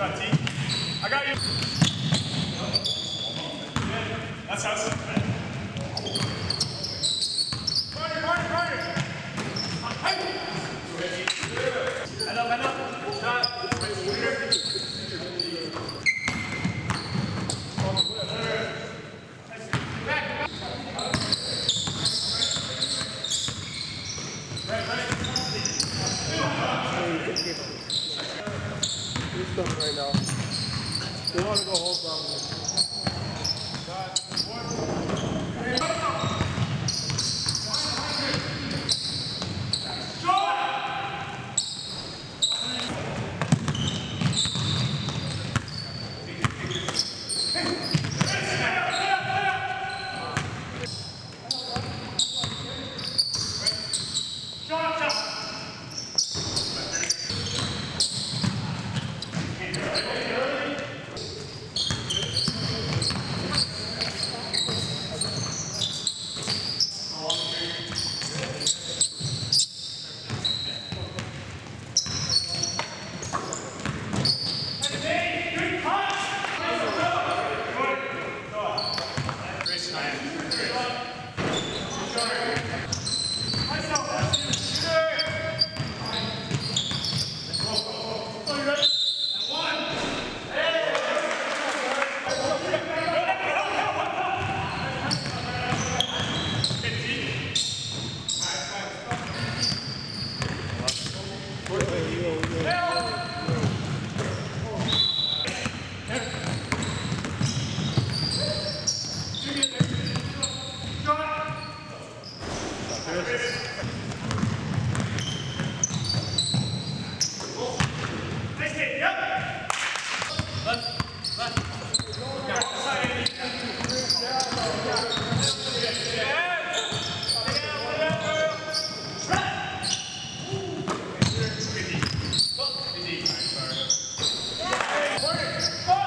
Start, T. I got you. That's how want to go home probably. eu, eu. words.